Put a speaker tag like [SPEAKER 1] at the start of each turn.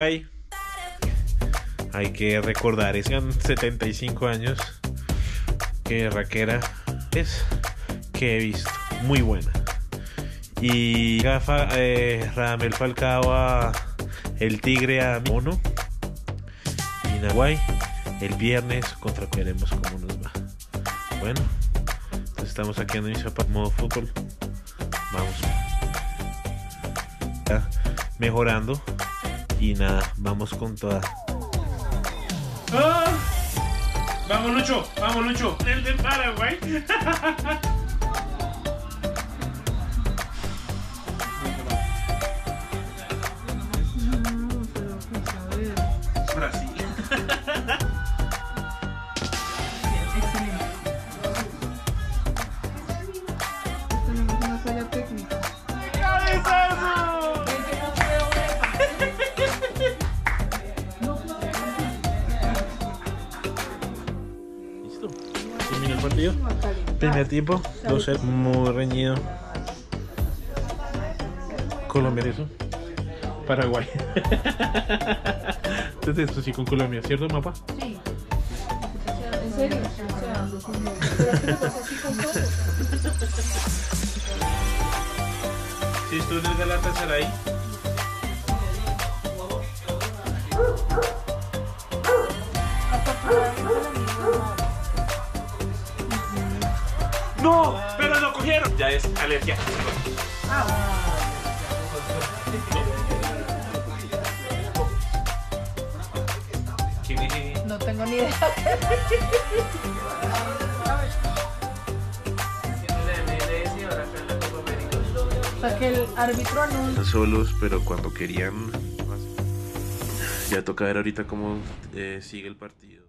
[SPEAKER 1] Hay, que recordar, es 75 años que Raquera es que he visto, muy buena. Y gafa eh, Radamel Falcao a el Tigre a Mono y Nahuay el viernes contra veremos cómo nos va. Bueno, entonces estamos aquí en mi modo fútbol. Vamos. Mejorando y nada, vamos con toda.
[SPEAKER 2] ¡Ah! Vamos Lucho, vamos Lucho, el del Paraguay. Brasil.
[SPEAKER 1] El partido. Primer tiempo, 12 muy reñido. Colombia eso. Paraguay. Entonces esto sí con Colombia, ¿cierto mapa?
[SPEAKER 3] Sí. ¿En serio?
[SPEAKER 1] Si esto es del Galatasaray.
[SPEAKER 2] ¡No! ¡Pero lo cogieron! Ya es alergia.
[SPEAKER 3] No tengo ni idea. O sea, que el árbitro anuncia.
[SPEAKER 1] solos, pero cuando querían. Ya toca ver ahorita cómo eh, sigue el partido.